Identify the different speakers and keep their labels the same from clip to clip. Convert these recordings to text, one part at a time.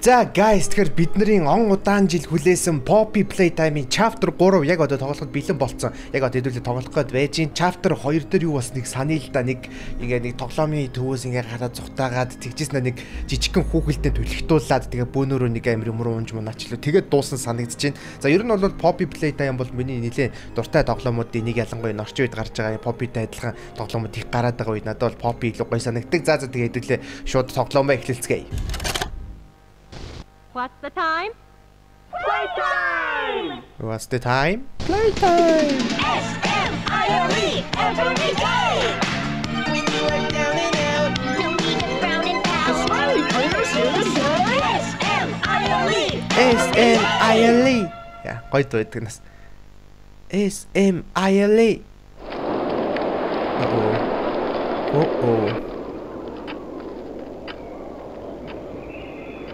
Speaker 1: За guys тэгэхээр бидний он удаан жил хүлээсэн Poppy Playtime-ийн chapter 3 яг одоо тоглоход бэлэн болцсон. Яг одоо хэдүүлээ тоглох гээд байж ин chapter 2 дээр юу бас нэг саний л да нэг ингээ нэг тоглоомын төвөөс ингээ гараад зүхтаагаад тэгжээс нэг жижигхэн хүүхэлдэд төлөхтуулаад тэгээ бөөнөрөө нэг амир өмөр унж мунаачлаа. Тэгээд дуусан санагдаж байна. За ер нь бол Poppy Playtime бол миний нэлээд дуртай тоглоомуудын нэг ялангуяа орчин үед гарч байгаа Poppy-тай адилхан тоглоомууд их гараад байгаа үед надад бол Poppy илүү гоё санагддаг. За за тэгээ хэдүүлээ шууд тоглоомоо эхлэлцгээе.
Speaker 2: What's the time?
Speaker 3: Playtime!
Speaker 1: What's the time? Playtime!
Speaker 3: S-M-I-L-E every day!
Speaker 4: When you are down and out,
Speaker 2: No need to frown and
Speaker 3: The
Speaker 2: pout.
Speaker 3: smiley players here to say S-M-I-L-E!
Speaker 1: S M I L E. Яа, гоё дуу гэдэг нас. S M I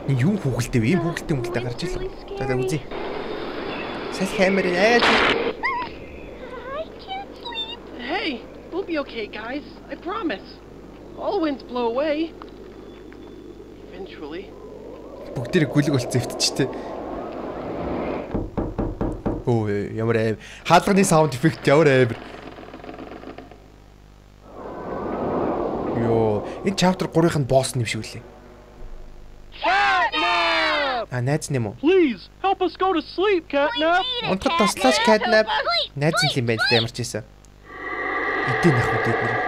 Speaker 1: Оо. Юу хүүхэлтэй вэ? Ийм хүүхэлтэй мөлтэй гарч ирлээ. За за үзье.
Speaker 2: I can't sleep.
Speaker 5: Hey, we'll be okay, guys. I promise. All winds blow away. Eventually.
Speaker 1: бүгдээрээ гүлэг болцсон эвтчтэй. Оо ямар аим. Хаалганы саунд эффект ямар аим. Йоо, энэ chapter 3-ын босс юм шиг үлээ.
Speaker 5: Catnap!
Speaker 1: А найз нэм үү?
Speaker 5: Please, help us go to sleep, Catnap!
Speaker 1: Унтахад туслаач catnap. Найз нь юм байна л да ямар ч ийсэн. Эдийн ах үдээд нэр.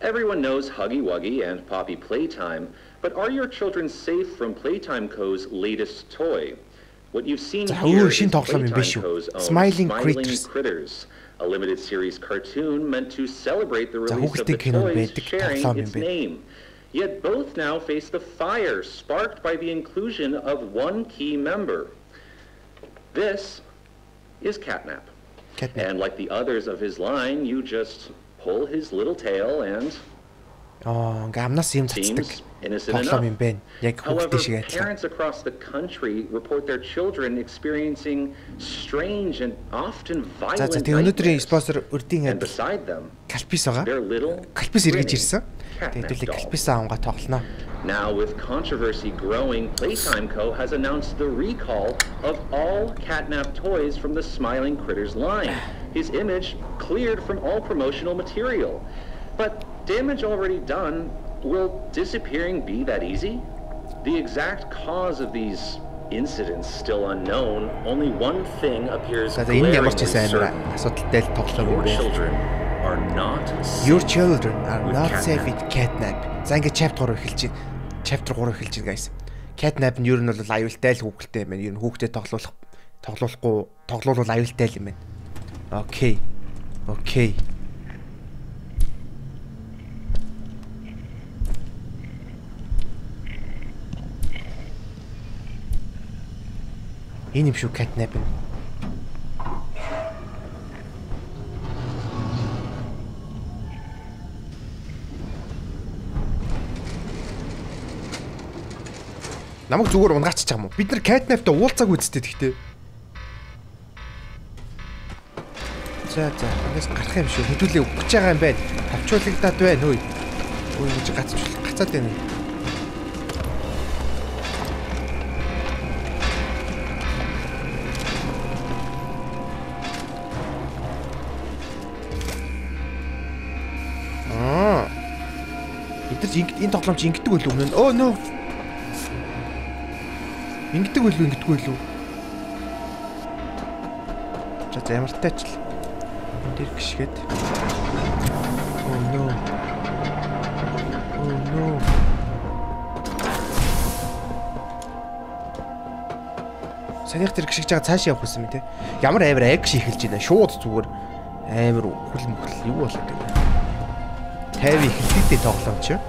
Speaker 6: Everyone knows Huggy Wuggy and Poppy Playtime, but are your children safe from Playtime Co.'s latest toy? What you've seen here is
Speaker 1: 자우를
Speaker 6: 신덕섬이 own
Speaker 1: Smiling Critters
Speaker 6: a limited series cartoon meant to celebrate the release of the toys sharing its name. Yet both now face the fire sparked by the inclusion of one key member. This is Catnap.
Speaker 1: Catnap.
Speaker 6: And like the others of his line, you just pull his little tail and
Speaker 1: Аа, ингээ амнаас юм цацдаг. Тоглоом юм байна. Яг хүүхдээ шиг адилхан.
Speaker 6: parents across the country report their children experiencing strange and often
Speaker 1: За за
Speaker 6: violent
Speaker 1: тэгээ өнөөдрийн спонсор урдийн
Speaker 6: And
Speaker 1: адил Калпис байгаа. Калпис эргэж ирсэн. Тэгээд хэдүүлээ. Калпис аавга тоглоно.
Speaker 6: Now, with controversy growing, Playtime Co. has announced the recall of all catnap toys from the Smiling Critters line. His image cleared from all promotional material. But damage already done, will disappearing be that easy? The exact cause of these incidents still unknown. Only one thing appears glaringly certain. Your children are not
Speaker 1: Your
Speaker 6: safe.
Speaker 1: children are not
Speaker 6: catnap.
Speaker 1: safe with catnap. За ингээ chapter 3 эхэлж байна. Chapter 3 эхэлж байна guys. Catnap нь ер нь бол аюултай л хүүхэлтэй юм байна. Ер нь хүүхдэд тоглуулах тоглуулахгүй тоглуулвал аюултай л юм байна. Окей. Окей. Энэ юм шүү catnap. Намайг зүгээр унгаачих юм уу? Бид нар catnap-тай уулзааг үзтээ тэгтээ. За за, эндээс гарах юм шүү. Хөдөлөө өгч байгаа юм байна. Авчуулагдаад байна хөөе. Өө гэж гацчихвал гацаад байна. ингэж энэ тоглоомч ингэдэг байлгүй өмнө нь. Оо нөө. Ингэдэг байлгүй ингэдэг байлгүй. За замартайчл. Тэр гიშгээд. Оо нөө. Оо нөө. Санийх тэр гიშгэж байгаа цааш явах гэсэн мэт. Ямар амар акш ихэлж байна. Шууд зүгээр амар хүлэн мөхл юу болоод байна. 50 эхлэлтэй тоглоом чи.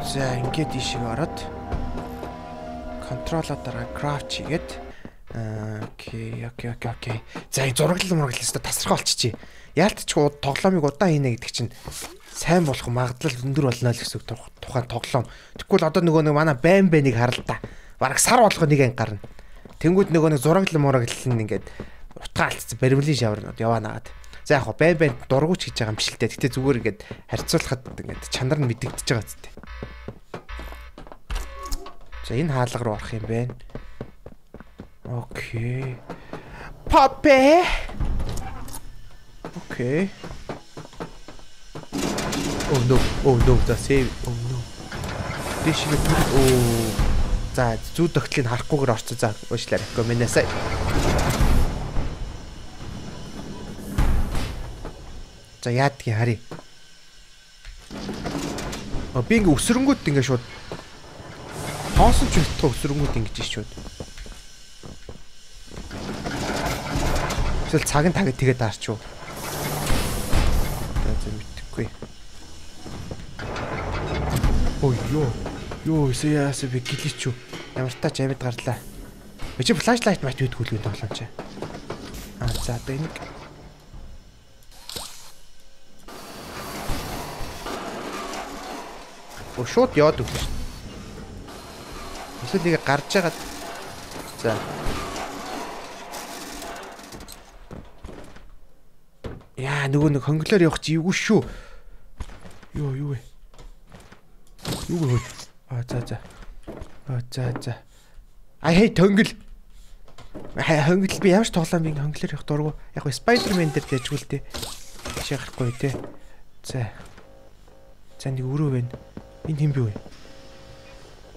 Speaker 1: За ингээд ийшээ ороод контролоо дараа крафт хийгээд окей окей окей окей. За энэ зураглал мураглал өстө тасархай болчихжээ. Яалтч тоглоомыг удаан хийнэ гэдэг чинь сайн болох магадлал өндөр болно л гэсэн тухайн тоглоом. Тэгвэл одоо нөгөө нэг манай байн бэнийг харал та. Бараг сар болгоо нэг анги гарна. Тэнгүүд нөгөө нэг зураглал мураглал нь ингээд утгаа алдсан баримлын шавар яваа нагаад. За яг хоо байн байн дургуч гэж байгаа юм биш л дээ. Гэтэ зүгээр ингээд харьцуулахад ингээд чанар нь мэдэгдэж байгаа зү. За энэ хаалга руу орох юм байна. Окей. Папе. Окей. Oh no. Oh no. За save. Oh no. Дэшиг түр оо. За зүү тогтлыг харахгүйгээр орцсон. За уушлаа. Гоминасай. За яадгийн харъя. А би ингээ өсрөнгүүд ингээ шууд хоосон ч үлдэх өсрөнгүүд ингэж шууд. Эсвэл цаг нь тагад тэгээд даарч юу. За зөв мэдхгүй. Ой ёо. Ёо яасан би гэлээч юу. Ямар тач амьд гарлаа. Би чи флашлайт мат үүд хүлгэн тоглоом чи. Аа за одоо энэ Оо шууд яваад шүү. Эсвэл ಈಗ гарч ягаад За. Яа нөгөө нэг хонглоор явах чи юу шүү. Юу юу вэ? Юу вэ? А за за. А за за. I hate хонгол. Хонгол би ямар ч тоглоом би хонглоор явах дургу. Яг го Spider-Man дээр дэжгүүл тээ. Чи гарахгүй тээ. За. За нэг өрөө байна. Энэ хэм бэ вэ?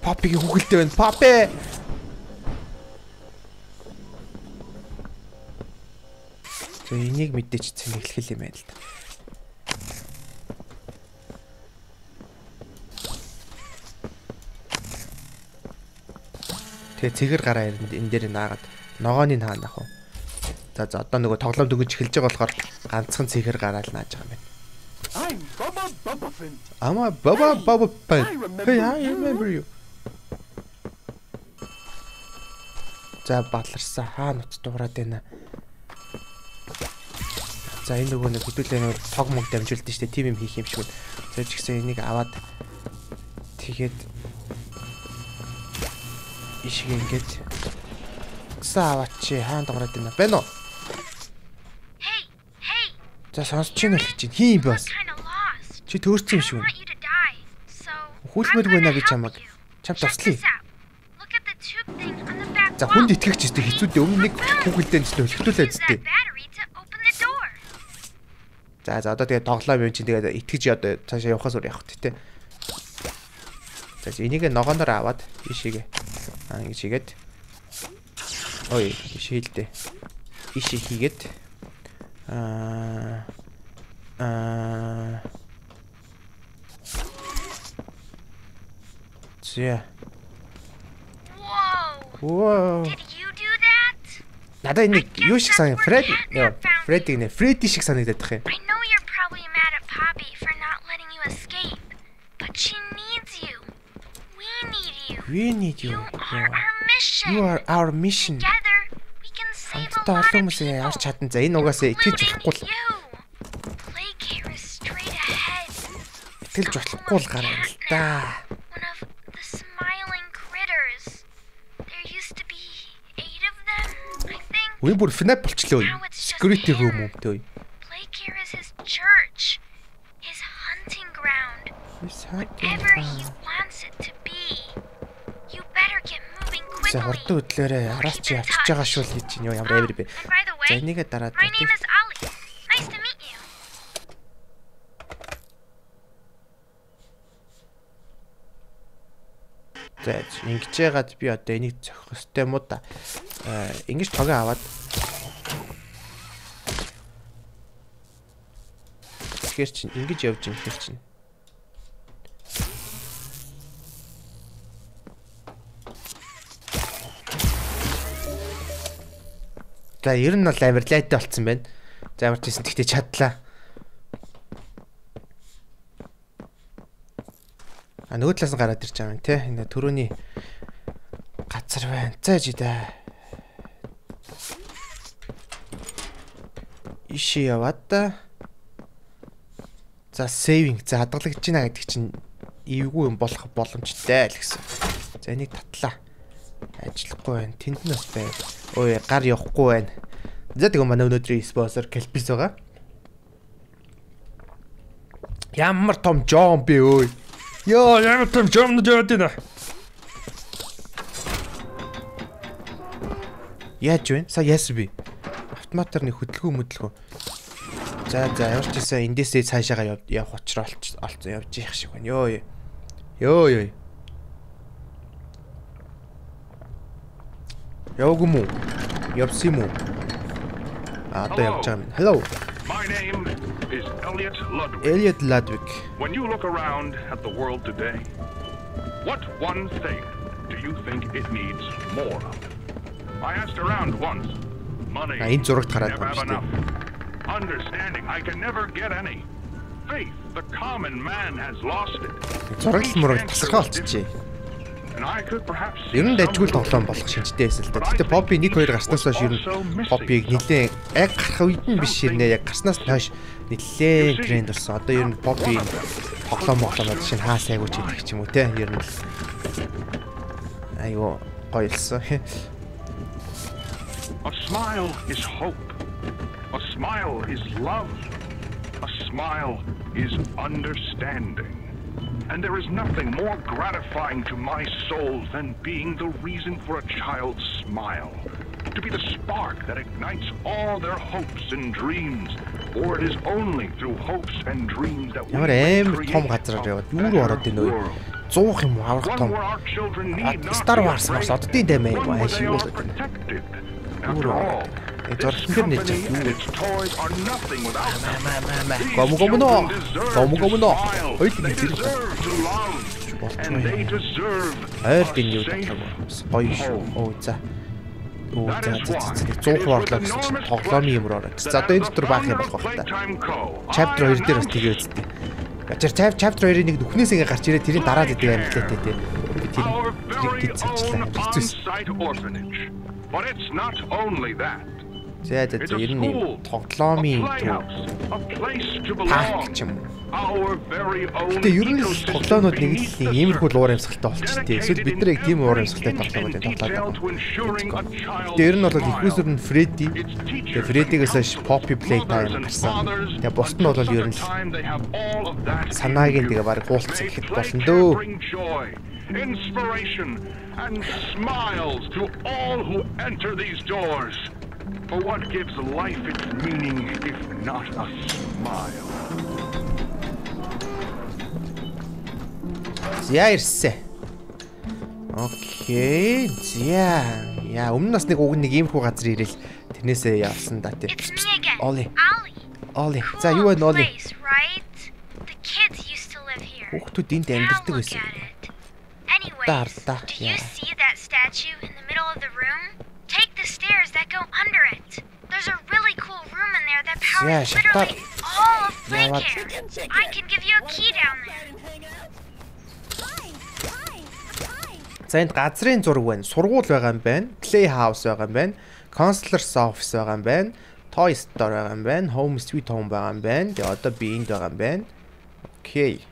Speaker 1: Папигийн хүүхэлтэй байна. Папе. За энийг мэдээч цэнэглэх юм байна л да. Тэгээ цэгэр гараа ирэн энэ дээр наагаад ногооны хаана ах вэ? За за одоо нөгөө тоглоом дөнгөж эхэлж байгаа болохоор ганцхан цэгэр гараал нааж байгаа юм байна.
Speaker 7: I'm Bubba Bubbaffin.
Speaker 1: Ама баба баба бай. Hey I remember you. За батларсан хаа нут дуурайд байна. За энэ нөгөө нэг хөдөлгөөний нэг тог мог дамжуулдаг дээ. Тим юм хийх юм шиг. За ч гэсэн энийг аваад тэгээд ишиг ингээд са аваач чи хаан дуурайд байна. Байна уу? За сонсож чинь л гэж хин бэ бас. Чи төөрсөн юм шиг байна.
Speaker 2: gonna
Speaker 1: би
Speaker 2: help
Speaker 1: чамаг.
Speaker 2: Check
Speaker 1: туслая. За хүнд итгэгч өстө хэцүү дээ. Өмнө нэг
Speaker 2: Use
Speaker 1: хөлтүүлээд
Speaker 2: that
Speaker 1: зүтэй. За за одоо тэгээ тоглоом юм чинь тэгээ итгэж одоо цаашаа явахаас өөр явах тий. За энийг ногооноор аваад ишигээ. Аа ингэж хийгээд. Ой, ишийлдэ. Иши хийгээд. Аа аа
Speaker 2: do that?
Speaker 1: Надаа энэ юу шиг санаг Фред ёо Фредиг нэ Фредди шиг санагдаад тах юм.
Speaker 2: I know you're probably mad at Poppy for not letting you escape, but she needs you. We need you.
Speaker 1: We need you.
Speaker 2: You are our mission.
Speaker 1: Хамтдаа олон хүмүүсээ авч чадан. За энэ угаасаа итгэж болохгүй л итгэж болохгүй л гараа л да. Үе бүр фнап болчлоо. Security room төө.
Speaker 2: Playcare is his church, his hunting ground, whatever he wants it to be. You better get moving
Speaker 1: За хурдан хөдлөөрөө араас чи явчих байгаа шүү л гэж чинь ямар авир бэ. За энийгээ дараад. За ингэж яагаад би одоо энийг зохих ёстой юм уу да. Аа ингэж тогоо аваад Тэгэхээр чинь ингэж явж юм хэр чинь. За ер нь бол амар лайтай болцсон байна. За ямар ч гэсэн тэгтээ чадлаа. А нөгөө талаас нь гараад ирж байгаа юм те. Энэ төрөний газар байна. За жидэ. Иши яваад та. За saving за хадгалагдаж байна гэдэг чинь эвгүй юм болох боломжтой л гэсэн. За энийг татлаа. Ажиллахгүй байна. Тэнд нь бас байв. Ой гар явахгүй байна. За тэгээ манай өнөөдрийн спонсор Kelpis байгаа. Ямар том жом би өө. Йоо ямар том жом нөдөд байна. Яаж вэ? Са яас би? Автоматар нэг хөдөлгөөн möдөлгөө. За за ямар ч гэсэн эндээсээ цаашаага явах учраас олцсон явж явах шиг байна. Йоо. Йоо ёо. Яваагүй мүү? Явсан юм уу? А одоо явж байгаа юм. Hello.
Speaker 8: My name is Elliot Ludwig.
Speaker 1: Elliot Ludwig.
Speaker 8: When you look around at the world today, what one thing do you think it needs more of? I asked around once. Money.
Speaker 1: А энэ зурагт хараад байна шүү дээ.
Speaker 8: Understanding I can never get any. Faith, the common man has lost it.
Speaker 1: Зураг л мураг тасархай болчихжээ. Ер нь дажгүй тоглоом болох шинжтэй байсан л да. Гэтэ Poppy 1 2 гарснаас хойш ер нь Poppy-г нилээн яг гарах үед нь биш ирнэ. Яг гарснаас хойш нилээн тренд болсон. Одоо ер нь Poppy тоглоом моглоомод шинэ хаа сайгүй ч идэх юм уу те. Ер нь айгүй гоёлсон.
Speaker 8: A smile is hope. A smile is love. A smile is understanding. And there is nothing more gratifying to my soul than being the reason for a child's smile. To be the spark that ignites all their hopes and dreams. For it is only through hopes and dreams that we create
Speaker 1: ороод
Speaker 8: better world.
Speaker 1: 100 юм уу аврах том.
Speaker 8: our
Speaker 1: Star Wars. Mars оддын дэмэ юм
Speaker 8: One
Speaker 1: аа
Speaker 8: where they
Speaker 1: шивүүл
Speaker 8: are
Speaker 1: гэдэг.
Speaker 8: protected.
Speaker 1: Юу гомо ноо.
Speaker 8: children deserve
Speaker 1: Гомо гомо
Speaker 8: to
Speaker 1: ноо.
Speaker 8: smile.
Speaker 1: Хоёул
Speaker 8: They
Speaker 1: нэг зэрэг
Speaker 8: deserve to love.
Speaker 1: болчихсон
Speaker 8: And they
Speaker 1: юм.
Speaker 8: deserve
Speaker 1: Ойр
Speaker 8: a
Speaker 1: гин юу
Speaker 8: safe
Speaker 1: тоглоом. Гоё шүү. Оо за. Оо за
Speaker 8: is
Speaker 1: за
Speaker 8: why
Speaker 1: за.
Speaker 8: it
Speaker 1: 100
Speaker 8: is
Speaker 1: хурлаа
Speaker 8: with
Speaker 1: гэсэн чинь тоглоомын юм
Speaker 8: pleasure
Speaker 1: За одоо энэ дотор баах юм болох байх та. Chapter
Speaker 8: I
Speaker 1: 2 дээр бас
Speaker 8: announce
Speaker 1: тэгээ үсттэй. Ячаар chapter 2-ын нэг нүхнээс ингээ гарч ирээ тэрийг дараад идэг тэ. Би тэр
Speaker 8: very
Speaker 1: гэж
Speaker 8: own
Speaker 1: Хэцүүс.
Speaker 8: But it's not only that.
Speaker 1: За за за ер нь тоглоомын парк ч юм уу. Гэтэ ер нь тоглоомнууд нэг л иймэрхүү луур амьсгалтай болчихдээ. Эсвэл бид нар яг тийм уур амьсгалтай тоглоомууд тоглоод байгаа. Тэгээ ер нь бол ихүүсэр нь Freddy. Тэгээ Freddy-гээс хойш Poppy Playtime гарсан. Тэгээ бусд нь бол ер нь санааг нь тэгээ баг гуулцсан гэхэд болно дөө.
Speaker 8: Inspiration and smiles to all who enter these doors. For what gives life its meaning if not a smile?
Speaker 1: За ирсэн. Окей. За. Яа, өмнө нас нэг уг нэг иймэрхүү газар ирээл тэрнээсээ явсан да тий.
Speaker 2: It's me again,
Speaker 1: Ollie.
Speaker 2: Ollie.
Speaker 1: Оли.
Speaker 2: Cool
Speaker 1: За юу вэ Оли? Хүүхдүүд энд амьдардаг байсан. Тарта,
Speaker 2: do you
Speaker 1: yeah.
Speaker 2: see that statue in the middle of the room? Take the stairs that go under it. There's a really cool room in there that powers
Speaker 1: Yeah, shut up.
Speaker 2: all of
Speaker 1: Yeah,
Speaker 2: Playcare. I can give you a key down there.
Speaker 1: За энд газрын зураг байна. Сургууль байгаа юм байна. Play house байгаа юм байна. Counselor's office байгаа юм байна. Toy store байгаа юм байна. Home sweet home байгаа юм байна. Тэгээ одоо би энд байгаа юм байна. Окей.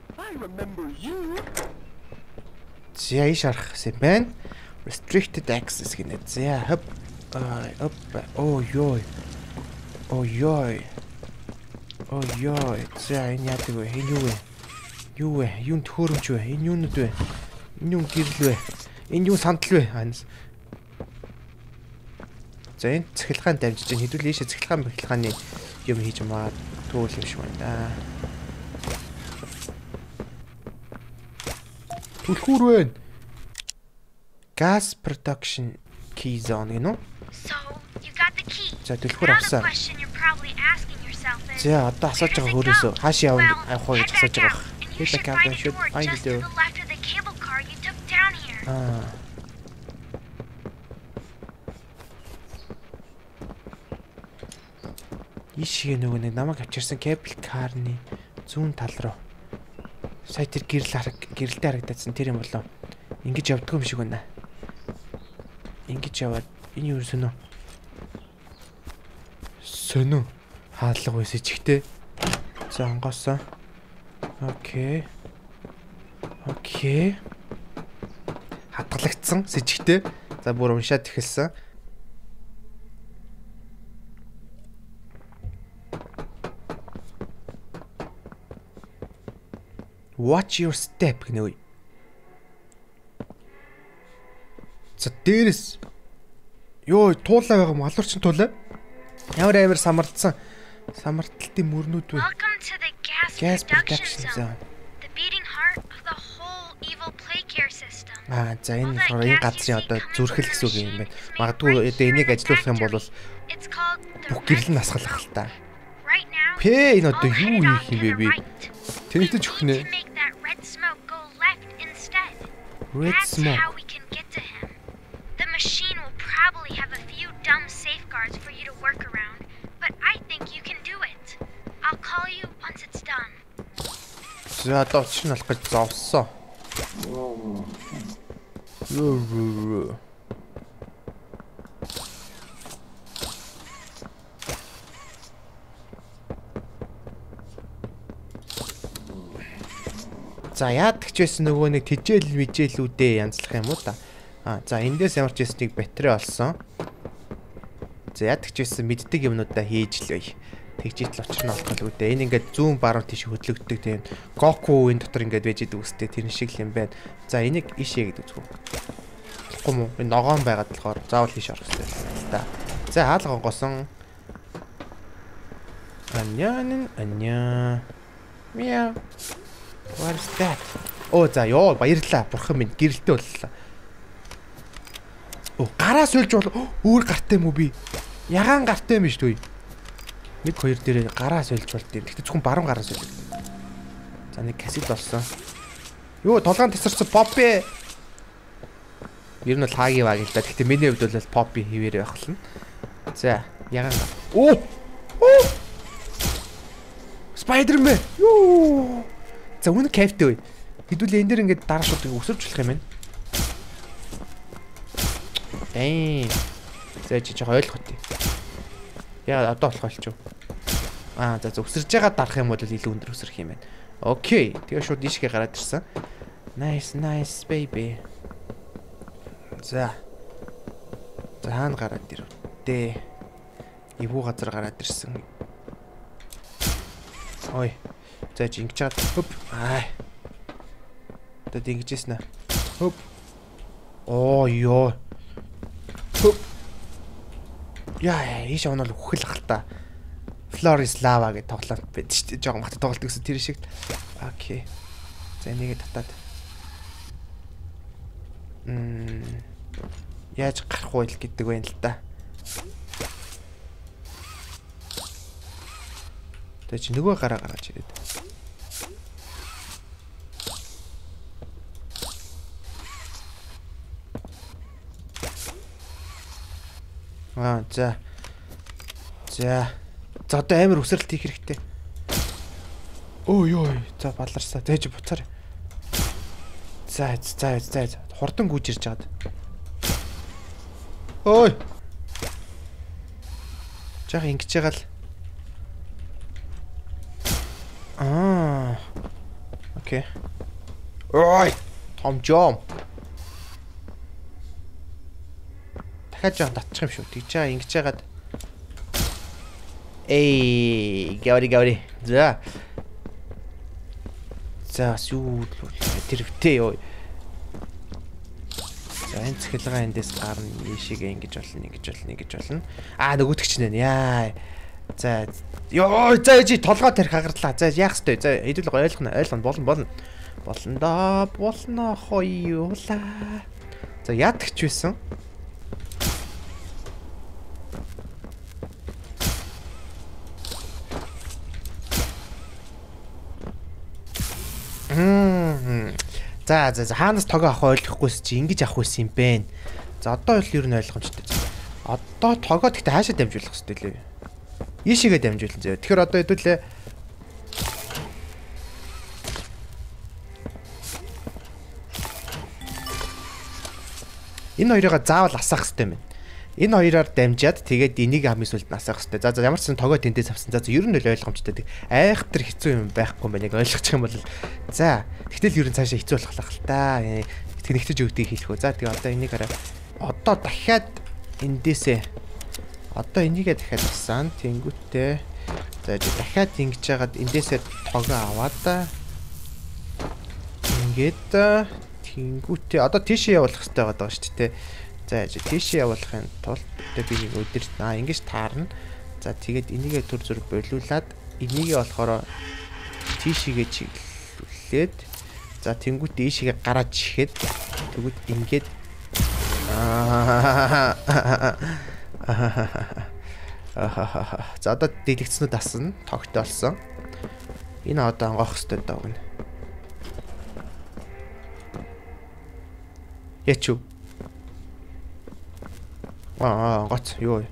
Speaker 7: You.
Speaker 1: За ийш харах юм байна. Restricted access гинэ. За хоп. Аа, оп. Оо ёо. Оо ёо. За энэ яадаг вэ? Энэ юу вэ? Юу вэ? Юун төхөөрөмж вэ? Энэ юунууд вэ? Энэ юу гэрэл вэ? Энэ юу сандал вэ? Анс. За энэ цахилгаан дамжиж байна. Хэдүүл ийшээ цахилгаан бахилгааны юм хийж маа төөл юм шиг байна да. Түлхүүр байна. Gas production key zone гэнэ үү? За түлхүүр авсан.
Speaker 2: question you're probably asking yourself is,
Speaker 1: За одоо асууж байгаа
Speaker 2: it
Speaker 1: хөрөөсөө хаашаа явна авах уу гэж асууж байгаа.
Speaker 2: and you
Speaker 1: Head
Speaker 2: should find
Speaker 1: I
Speaker 2: a
Speaker 1: should
Speaker 2: door
Speaker 1: find a
Speaker 2: just to
Speaker 1: door.
Speaker 2: the left of the cable car you took down here.
Speaker 1: Аа. Ишигээ нөгөө нэг намайг авчирсан cable car-ны зүүн тал руу. Сая тэр гэрэл хараг гэрэлтэй харагдсан тэр юм болоо. Ингиж явдггүй юм шиг байна. Ингиж яваад энэ юу сонё? Сонё. Хаалга байсан ч ихтэй. За онгоосоо. Окей. Окей. Хатгалагдсан с ิจ гтэй. За бүр уншаад эхэлсэн. Watch your step гэнэ үе. За дээрэс ёо туулаа байгаа малуурчин туулаа. Ямар амар самардсан. Самарталтын мөрнүүд вэ?
Speaker 2: Gas, production, zone. The beating heart of the whole evil play care system.
Speaker 1: Аа за энэ энэ газрын одоо зүрхэл гэсэн үг юм байна. Магадгүй одоо энийг ажилуулах юм бол бүх гэрэл
Speaker 2: red
Speaker 1: насгалах л та. Пэ энэ одоо юу хийх юм бэ би? Тэгтэж
Speaker 2: that red smoke go left instead.
Speaker 1: Red
Speaker 2: That's
Speaker 1: smoke.
Speaker 2: how we can get to him. The machine will probably have a few dumb safeguards for you to work around, but I think you can do it. I'll call you once it's done.
Speaker 1: За одоо чинь болох гэж зовсон. За яадаг ч байсан нөгөө нэг тижэл мижээлүүдээ янзлах юм уу та. А за эндээс ямар ч ясныг батарей олсон. За яадаг ч байсан мэддэг юмнуудаа хийж л бай. Тэгжít л очир нь олох л үүдээ. Энэ ингээд зүүн баруун тийш хөдлөгддөг тийм Гоку энэ дотор ингээд байж идэг үстэй тэр шиг л юм байна. За энийг ишээ гэдэг зүг. Болохгүй мүү? Энэ ногоон байгаад болохоор заавал хийш орох хэрэгтэй л та. За хаалга гонгосон. Аньян анья. Мяу. What is that? Оо за ёо баярлаа. Бурхан минь гэрэлтэй боллоо. Оо гараа сольж бол өөр гартай юм уу би? Ягаан гартай юм биш үү? 1 2 дээр гараа сольж болт юм. Гэхдээ зөвхөн баруун гараа сольж. За нэг касет болсон. Юу толгойн тасарсан поппи. Ер нь бол хааги баг л да. Гэхдээ миний хувьд бол поппи хിവэр байх болно. За ягаан. Оо! Оо! Спайдермен. Юу! За үнэ кайфтай үе. Хэдүүлээ энэ дэр ингээд дараа шууд өсөрч болох юм байна. Бэйн. За чи жоо ойлгох тий. Яа одоо болох болчих. Аа за өсөрж байгаа дарах юм бол илүү өндөр өсрөх юм байна. Окей. Тэгээ шууд ийшгээ гараад ирсэн. Nice nice baby. За. За хаана гараад ирв? Дээ. Ивүү газар гараад ирсэн. Ой. За чи ингэж чад. Хөп. Аа. Тэд ингэжсэн аа. Хөп. Оо ёо. Хөп. Яа, ийш онол үхэл ах та. Floris lava гэж тоглоом байд шүү дээ. Жогон хат тоглолт гэсэн тэр шиг. Окей. За энийг татаад. Мм. Яаж гарах вэ гэдэг байна л да. Тэгээ чи нөгөө гараа гаргаж ирээд. Аа за. За. За одоо амар өсрэлт хийх хэрэгтэй. Өө ёо. За баларсаа. Зээж буцаар. За за за. Хурдан гүйж ирж байгаад. Ой. Жах ингэж байгаа л. Аа. Окей. Ой. Том жом. дахиад жоо татчих юм шүү. Тэгж байгаа ингэж яагаад Эй, гаври гаври. За. За, сүү тэрвтэй ёо. За, энэ цэглэгээ эндээс гарна. Ийшээгээ ингэж болно, ингэж болно, ингэж болно. Аа, нөгөөтгч нэ. Яа. За, ёо, за чи толгой тарих хагарлаа. За, яах вэ? За, хэдүүл ойлгоно, ойлгоно, болно, болно. Болно да, болно хоёула. За, яадагч байсан. За за за хаанаас тогоо авах ойлгохгүйс чи ингэж авах байсан юм бэ? За одоо л ер нь ойлгомжтой. Одоо тогоо тэгтээ хаашаа дамжуулах хэрэгтэй лээ. Ийшээгээ дамжуулсан зөө. Тэгэхээр одоо хэдүүлээ Энэ хоёроо заавал асаах хэрэгтэй юм. Энэ хоёроор дамжаад тэгээд энийг хамгийн сүлд насах хэрэгтэй. За за ямар ч сан тогоо тэндээс авсан. За за ер нь л ойлгомжтой. Айхтар хэцүү юм байхгүй юм байна. Яг ойлгочих юм бол за тэгтэл ер нь цаашаа хэцүү болох л та. Тэг нэгтэж өгдгийг хэлэх үү. За тэг одоо энийг хараа. Одоо дахиад эндээсээ одоо энийгээ дахиад авсан. Тэнгүүтээ за дахиад ингэж яагаад эндээсээ тогоо аваад ингээд тэнгүүтээ одоо тийшээ явуулах хэрэгтэй байгаа шүү дээ. За тийшээ явуулахын тулд би нэг өдөр аа ингэж таарна. За тэгээд энийгээ төр зүр болиулаад энийгээ болохоор тийшээгээ чиглүүлээд за тэнгуут дээшээгээ гараад чихээд тэгвэл ингээд За одоо дэлгэцнүүд асна тогтоолсон. Энэ одоо онгоох хөстэй даа гэнэ. Аа гоц юу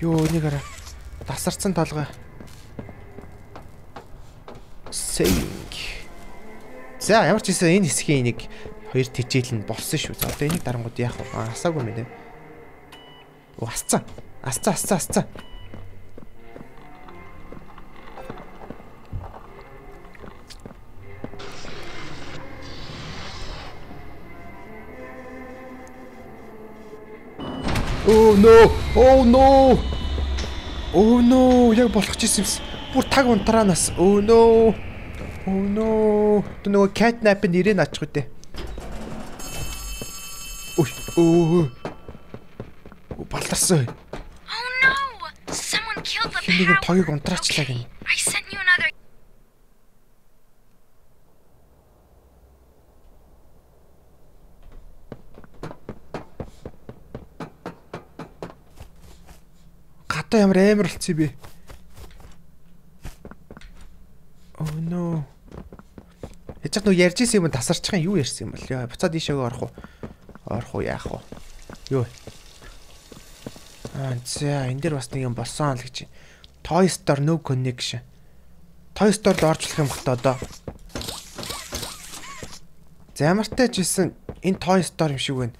Speaker 1: юу нэг арай тасарсан толгой Saying. За ямар ч гэсэн энэ хэсгийн нэг хоёр тижээл нь болсон шүү. За одоо энийг дарангууд яах вэ? Асаагүй мэнэ. Оо асцсан. Асцсан асцсан асцсан. Oh no. Oh no. Oh no. Яг болох ч юмс. Бүр таг унтраанаас. Oh no. Oh no. Тэ нөгөө catnap нэрээ начих үдэ. Ой. Oh. Балтарсан.
Speaker 2: Oh no! Someone killed the power.
Speaker 1: тогийг унтраачлаа гин.
Speaker 2: I sent you another.
Speaker 1: Гадаа ямар амар болцсон бэ? Oh no. Яцаг нөө ярьж исэн юм тасарчих юм юу ярьсан юм бол яа буцаад ийшээгээ орох уу? Орох уу яах вэ? Юу? Аа за энэ дэр бас нэг юм болсон л гэж. Toy Store no connection. Toy Store л орж болох юм бахта одоо. За ямартай ч гэсэн энэ Toy Store юм шиг байна.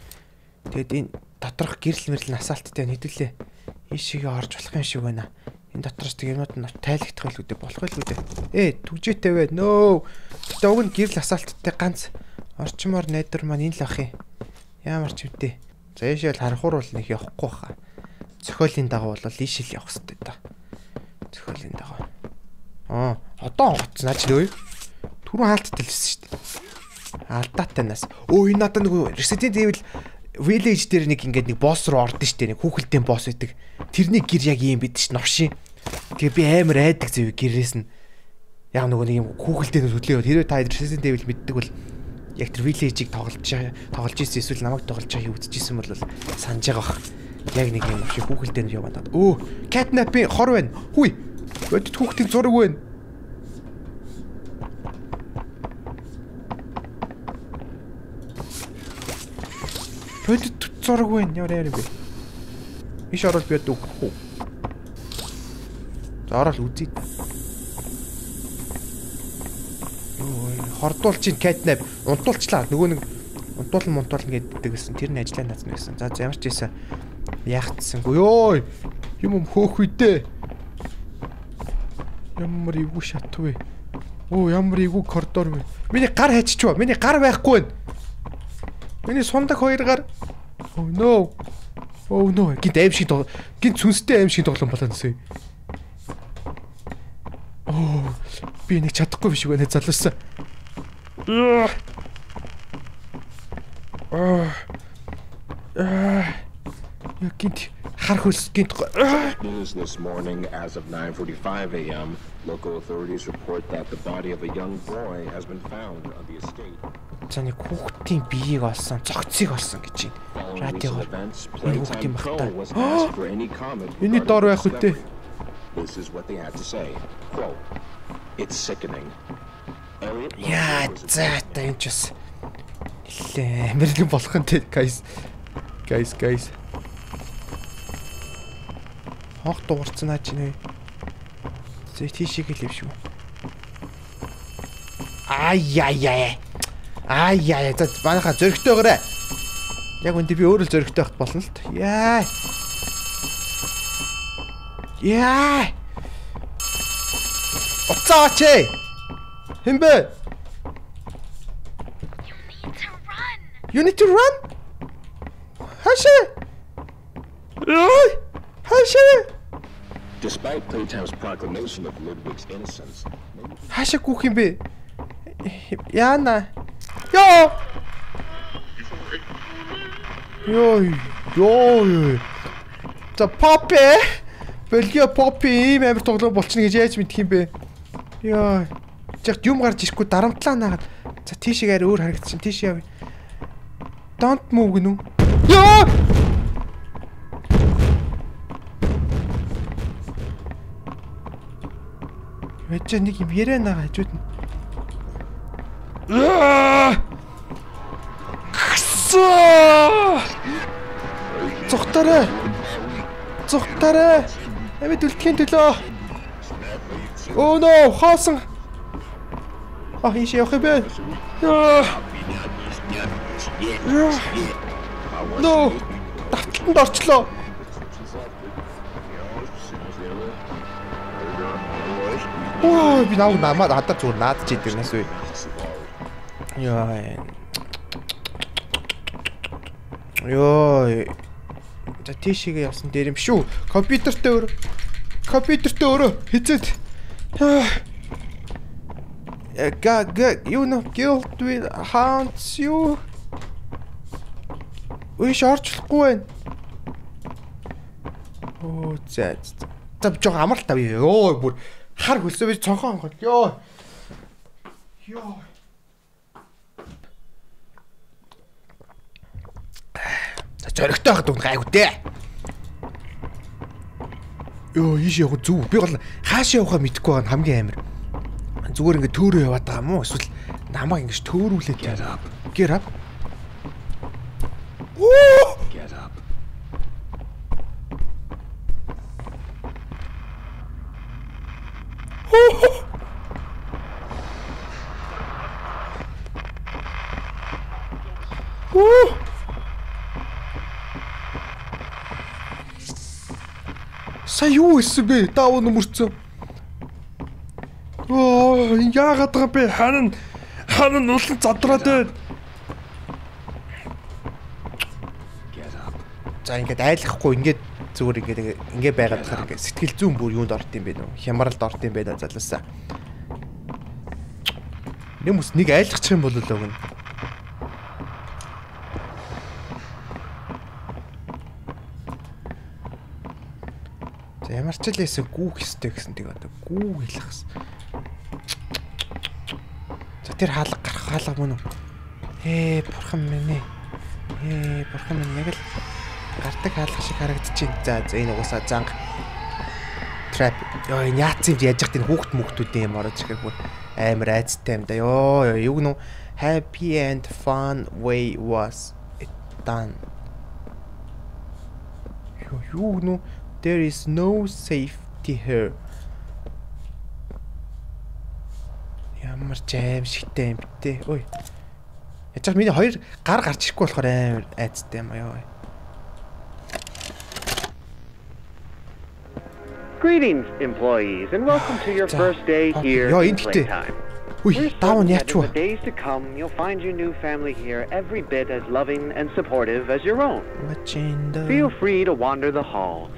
Speaker 1: Тэгэд энэ доторх гэрэл мэрэл насаалттай хэдүүлээ. Ийшээгээ орж болох юм шиг байна. Энэ дотроос тэг юмуд нь тайлагдах байлгүй дээ болох байлгүй дээ. Ээ түгжээтэй вэ? Нөө. Гэтэ уг нь гэрэл асаалттай ганц орчмоор найдар маань энэ л ах юм. Ямар ч үдээ. За ийшээ л харахуур бол нэг явахгүй хаа. Цохиолын дагуу бол ийшэл явах хэрэгтэй да. Цохиолын дагуу. Аа, одоо онгоц наач нөө. Түрүүн хаалттай л байсан шүү дээ. Алдаатай нас. Өө энэ надад нэг Resident Evil Village дээр нэг ингээд нэг босс руу ордон штэ нэг хүүхэлтэй босс байдаг. Тэрний гэр яг ийм бид ш новшин. Тэгээ би амар айдаг зэв гэрээс нь яг нөгөө нэг юм хүүхэлтэй хөдлөө. Хэрвээ та Resident Evil мэддэг бол яг тэр Village-ийг тоглож тоглож ийсэн эсвэл намайг тоглож байгааг юу үзчихсэн бол санаж байгаа бах. Яг нэг юм шиг хүүхэлтэй нь яваад. Өө, catnap-ийн хор байна. Хүй. Бодит хүүхдийн зураг байна. Бодит зураг байна. Ямар яар бэ? Иш орол би дүү. За орол үзье. Ой, хордуулж ин catnap унтуулчлаа. Нөгөө нэг унтуулн мунтуулна гэдэг гэсэн тэр нь ажиллаа наацна гэсэн. За ямар ч байсан яахтсангүй ёо. Юм юм хөөх үдээ. Ямар ивгүй шат вэ? Оо ямар ивгүй коридор вэ? Миний гар хайччихва. Миний гар байхгүй байна. Миний сундаг хоёр гар. Oh no. Oh no. Гинт аим шиг. Гинт сүнстэй аим шиг тоглоом болоод nëсэ. Оо би нэг чадахгүй биш нэ залуусаа. Аа. Аа. Яа гинт хар хөлс гинт.
Speaker 9: News this morning as of 9:45 a.m. Local authorities report that the body of a young boy has been found on the estate.
Speaker 1: Нэг хүүхдийн биеийг олсон, цогцыг олсон гэж байна. Радиогоор. хүүхдийн багтаа. Эний
Speaker 9: the
Speaker 1: байх
Speaker 9: discovery. This is what they had to say. Quote, It's sickening.
Speaker 1: Яа за та энэ ч бас нэлээ амарлин болох нь те guys. Guys guys. Хонх дуурцсан аа чи нэ. Зэ тийшээ юм шүү. Ай яй яй. Ай яй за манайха зөрөгтэйгээрээ. Яг үндэ би өөрөө л зөрөгтэй байх болно л т. Яа. Яа! Уцаач ээ. Хэмбэ?
Speaker 2: You need to run.
Speaker 1: You need to run. Хаашаа? Ой! Хаашаа?
Speaker 9: Despite Playtime's proclamation of Ludwig's innocence,
Speaker 1: Хаашаа гүөх юм бэ? Яана. Йоо! Йоо! Йоо! За Поппи. Бэлгээ Поппи ийм амар тоглоом болчихно гэж яаж мэдх юм бэ? Йоо. Жигт юм гарч ирэхгүй дарамтлаа наагаад. За тийшээ арай өөр харагдчихин. Тийш яв. Don't move гэнэ үү? Йоо! Вэж нэг юм яриа наага хажууд нь. Ксоо! Зүхтараа. Зүхтараа. Амид үлдэхийн төлөө. Oh no, хоосон. А ийш явах юм бэ? No. Давталтанд орчлоо. Оо би нав намаа хадаа зүгээр наад чи дэрнэс үе. Яа. Йоо. За тийшээгээ явсан дээр юм шүү. Компьютертэй өөр. Компьютертэй өөрөө хизээд. Га га you know guilt will haunts you. Үиш орчлохгүй байна. Оо за. За жоо амралт тав ёо бүр хар хөлсөө би цонхон онгол. Ёо. Ёо. За зөрөгтэй байхад үн гайгүй дээ. Йоо, ийш явах зүг. Би бол хаашаа явахаа мэдэхгүй байгаа нь хамгийн амар. Зүгээр ингээд төөрөө яваад байгаа юм уу? Эсвэл намайг ингэж төөрүүлээд get up. Get up. Оо!
Speaker 9: get up.
Speaker 1: Оо! Са юу исэн бэ? Даав нөмөрцөн. Оо, яагаад байгаа бэ? Харин харин улан задраад байна. За ингээд айлахгүй ингээд зүгээр ингээд ингээд байгаад хахаар ингээд сэтгэл зүйн бүр юунд орд юм бэ нөө? Хямралд орд юм бэ залуусаа. Нэг хүмүүс нэг айлгачих юм бол л өгнө. За ямар ч л байсан гүүх өстэй гэсэн тийг одоо гүү хэлэх гэсэн. За тэр хаалга гарах хаалга мөн үү? Ээ бурхан минь ээ. Ээ бурхан минь яг л гардаг хаалга шиг харагдчихээн. За за энэ угаасаа занг трап. Йоо энэ яац юм яаж яхад энэ хүүхд мөхтүүдийн юм орож ирэхээр бүр амар айцтай юм да. Йоо юу гэнэ happy and fun way was it done. Юу юу гэнэ there is no safety here. Ямар ч аимшигтай юм битээ. Ой. Яаж ч миний хоёр гар гарч ирэхгүй болохоор амар айцтай юм аа ёо.
Speaker 10: Greetings, employees, and welcome to your
Speaker 1: За,
Speaker 10: first day
Speaker 1: окей.
Speaker 10: here
Speaker 1: Яа,
Speaker 10: in
Speaker 1: энд гэтээ.
Speaker 10: Playtime.
Speaker 1: Уй,
Speaker 10: We're
Speaker 1: даав нь
Speaker 10: certain
Speaker 1: яач
Speaker 10: that in
Speaker 1: вэ?
Speaker 10: the days to come, you'll find your new family here every bit as loving and supportive as your own.
Speaker 1: Мачинда.
Speaker 10: Feel free to wander the halls,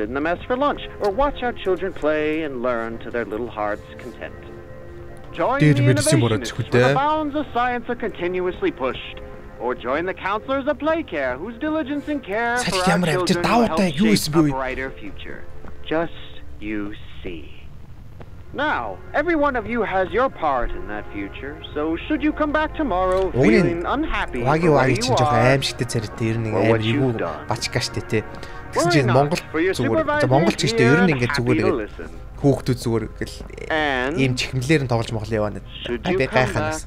Speaker 10: sit in the mess for lunch, or watch our children play and learn to their little heart's content. Join the innovationists where the bounds of science are continuously pushed, or join the counselors of Playcare, whose diligence and care for our children will help shape a brighter future. Just you see. Now, every one of you has your part in that future, so should you come back tomorrow feeling unhappy for
Speaker 1: what
Speaker 10: you are, or what you've done,
Speaker 1: бачкаш тэ тэ. Тэгсэн
Speaker 10: worry
Speaker 1: чинь
Speaker 10: not,
Speaker 1: Монгол зүгээр. За Монгол ч ихтэй ер нь ингээд зүгээр хүүхдүүд зүгээр гэл ийм чихмлэр нь тоглож моглоо яваа.
Speaker 10: You
Speaker 1: би гайханаас.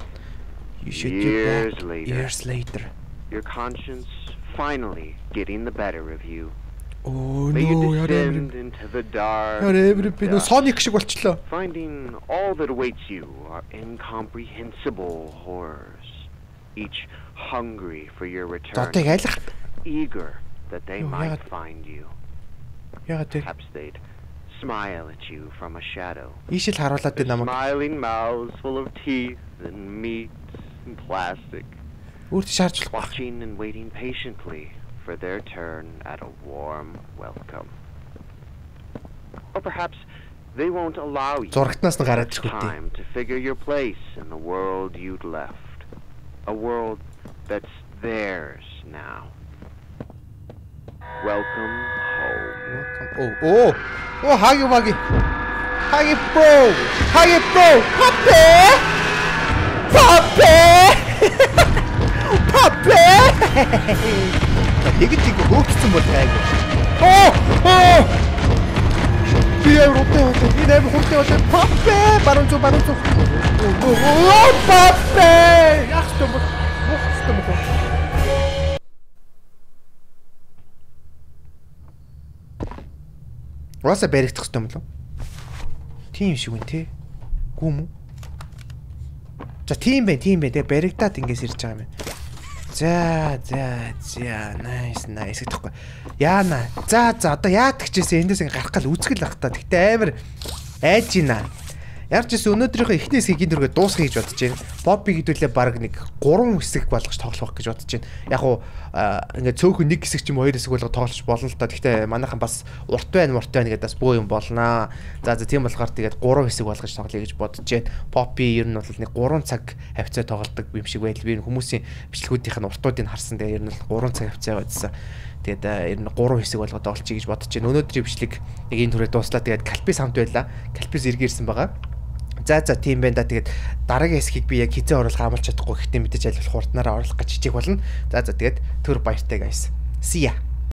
Speaker 1: You should do
Speaker 10: later.
Speaker 1: years later.
Speaker 10: your conscience finally getting the better of you.
Speaker 1: Oh no, Яа эвэр би нөө Sonic шиг болчлоо.
Speaker 10: finding all that awaits you are incomprehensible horrors, each hungry for your return,
Speaker 1: одоо яг айлах
Speaker 10: eager that they
Speaker 1: Юу,
Speaker 10: might
Speaker 1: яагаад-
Speaker 10: find you.
Speaker 1: яагаад вэ?
Speaker 10: Perhaps they'd smile at you from a shadow.
Speaker 1: Ийшэл харуулад
Speaker 10: Their
Speaker 1: байна намайг.
Speaker 10: smiling mouths full of teeth and meat and plastic,
Speaker 1: Өөрт шаарч болох.
Speaker 10: watching and waiting patiently for their turn at a warm welcome. Or perhaps they won't allow you
Speaker 1: Зурагтнаас нь гараад ирэх үү.
Speaker 10: time to figure your place in the world you'd left. A world that's theirs now. Welcome home.
Speaker 1: Оо оо. Оо хаги маги. Хаги бро. Хаги бро. Папе. Папе. Папе. Нэг тийг хөөгцсөн бол гайгүй. Оо оо. Би явруутай болоо. Би найм хуртай болоо. Папе. Баруун зүг баруун зүг. Оо папе. Яах вэ? Мох хэвчтэй Угаасаа баригдах хэрэгтэй юм лөө. Тийм шиг үн те. Гүм үү? За тийм бай, тийм бай. Тэгээ баригдаад ингээс ирж байгаа юм байна. За, за, за, nice, nice гэхгүй. Яана. За, за одоо яадаг ч гэсэн эндээс гарах гал үзгэл ах та. Гэтэ амар айж гинэ. Ч гэсэн өнөөдрийнхөө эхний хэсгийг энэ дөрөв дуусгах гэж бодож байна. Поппи гэдүүлээ баг нэг 3 хэсэг болгож тоглох гэж бодож байна. Яг уу ингээд цөөхөн нэг хэсэг ч юм уу хоёр хэсэг болгож тоглож болно л та. Гэхдээ манайхан бас урт байна, урт байна гэдэг бас бүх юм болноо. За за тийм болохоор тэгээд 3 хэсэг болгож тоглоё гэж бодож байна. Поппи ер нь бол нэг 3 цаг хавцаа тоглодог юм шиг байдал. Би хүмүүсийн бичлэгүүдийнх нь уртуудыг харсан. Тэгээд ер нь 3 цаг хавцаа байдсан. Тэгээд ер нь 3 хэсэг болгоод тоглочих гэж бодож байна. Өнөөдрийн бичлэг нэг энэ түрээ дуслаа. Тэгээд Калпис хамт байлаа. Калпис эргээрсэн байгаа. За за тийм байна да. Тэгээд дараагийн хэсгийг би яг хизээ оруулах амлж чадахгүй гэхдээ мэдээж аль болох хурднаараа оруулах гэж хичээх болно. За за тэгээд төр баяртай guys. See ya.